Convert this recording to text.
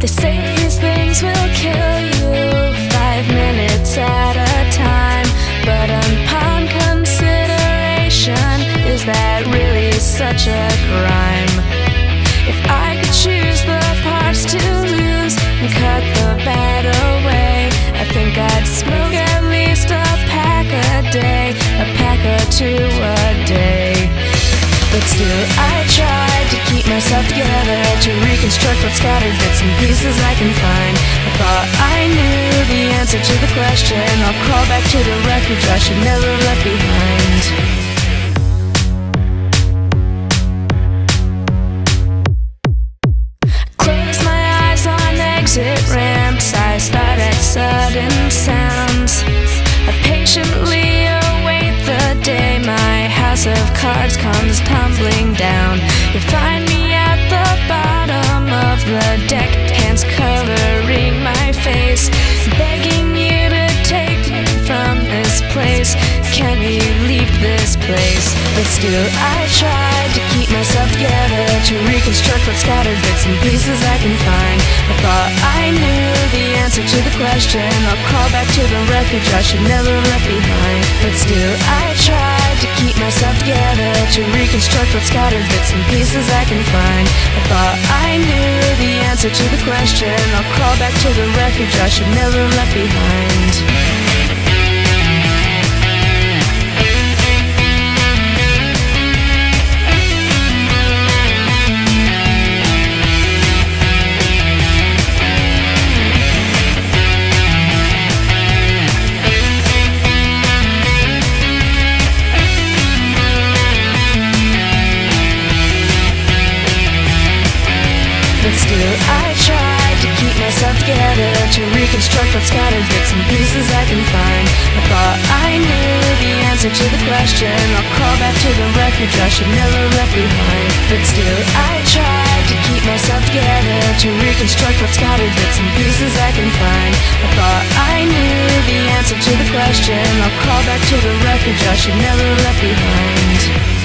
They say these things will kill you Five minutes at a time But upon consideration Is that really such a crime? If I could choose the parts to lose And cut the bad away I think I'd smoke at least a pack a day A pack or two reconstruct what's scattered bits and pieces I can find. I thought I knew the answer to the question. I'll crawl back to the wreckage I should never left behind. Close my eyes on exit ramps. I start at sudden sounds. I patiently await the day my house of cards comes tumbling down. You find still, I tried to keep myself together to reconstruct what scattered bits and pieces I can find. I thought I knew the answer to the question. I'll crawl back to the wreckage I should never left behind. But still, I tried to keep myself together to reconstruct what scattered bits and pieces I can find. I thought I knew the answer to the question. I'll crawl back to the wreckage I should never left behind. What scattered bits and pieces I can find. I thought I knew the answer to the question. I'll crawl back to the wreckage I should never left behind. But still I tried to keep myself together To reconstruct what scattered bits and pieces I can find. I thought I knew the answer to the question. I'll crawl back to the wreckage I should never left behind